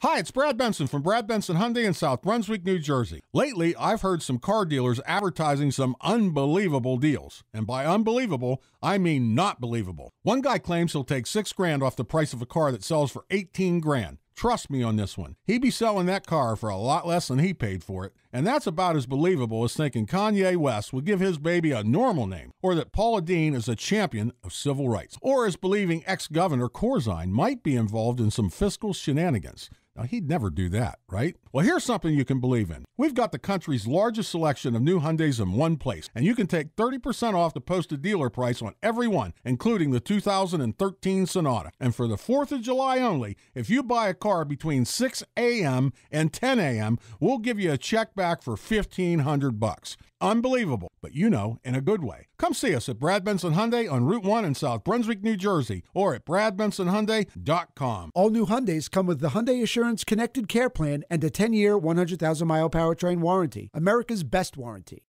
Hi, it's Brad Benson from Brad Benson Hyundai in South Brunswick, New Jersey. Lately, I've heard some car dealers advertising some unbelievable deals. And by unbelievable, I mean not believable. One guy claims he'll take 6 grand off the price of a car that sells for 18 grand. Trust me on this one. He'd be selling that car for a lot less than he paid for it. And that's about as believable as thinking Kanye West would give his baby a normal name, or that Paula Deen is a champion of civil rights, or as believing ex Governor Corzine might be involved in some fiscal shenanigans. Now, he'd never do that, right? Well, here's something you can believe in. We've got the country's largest selection of new Hyundais in one place, and you can take 30% off the posted dealer price on every one, including the 2013 Sonata. And for the 4th of July only, if you buy a car between 6 a.m. and 10 a.m., we'll give you a check back for 1500 bucks. Unbelievable, but you know, in a good way. Come see us at Brad Benson Hyundai on Route 1 in South Brunswick, New Jersey, or at bradbensonhyundai.com. All new Hyundais come with the Hyundai Assurance Connected Care Plan and a 10-year, 100,000-mile powertrain warranty. America's best warranty.